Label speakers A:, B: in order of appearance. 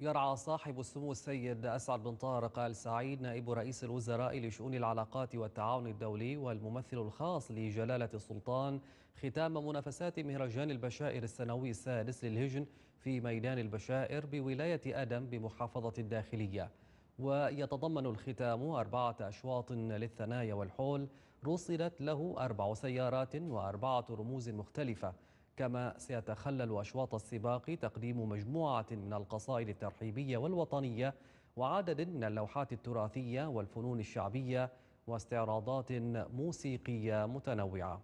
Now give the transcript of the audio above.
A: يرعى صاحب السمو السيد أسعد بن طارق آل سعيد نائب رئيس الوزراء لشؤون العلاقات والتعاون الدولي والممثل الخاص لجلالة السلطان ختام منافسات مهرجان البشائر السنوي السادس للهجن في ميدان البشائر بولاية أدم بمحافظة الداخلية. ويتضمن الختام أربعة أشواط للثنايا والحول رصدت له أربع سيارات وأربعة رموز مختلفة. كما سيتخلل أشواط السباق تقديم مجموعة من القصائد الترحيبية والوطنية وعدد من اللوحات التراثية والفنون الشعبية واستعراضات موسيقية متنوعة.